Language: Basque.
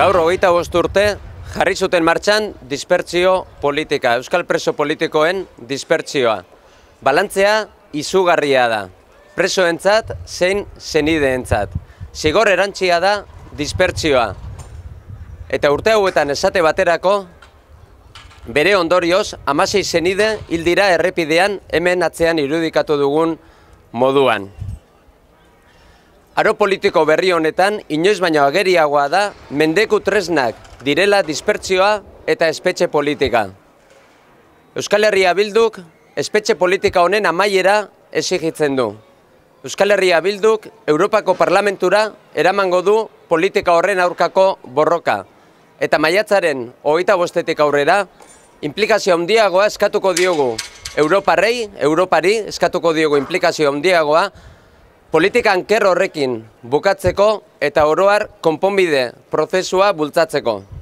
Gaur hogeita bost urte jarri zuten martxan dispertsio politika, euskal preso politikoen dispertsioa. Balantzea izugarria da, presoentzat zein zenideentzat. Zigor erantxia da dispertsioa. Eta urte hauetan esate baterako, bere ondorioz, amasei zenide hildira errepidean hemen atzean irudikatu dugun moduan. Aro politiko berri honetan, inoiz baino ageriagoa da, mendeku tresnak direla dispertsioa eta espetxe politika. Euskal Herria Bilduk espetxe politika honen amaiera exigitzen du. Euskal Herria Bilduk Europako Parlamentura eramango du politika horren aurkako borroka. Eta maiatzaren hogeita bostetik aurrera, implikazio handiagoa eskatuko diogu Europarrei, Europari eskatuko diogu implikazio handiagoa, politikan ker horrekin bukatzeko eta oroar konponbide prozesua bultzatzeko.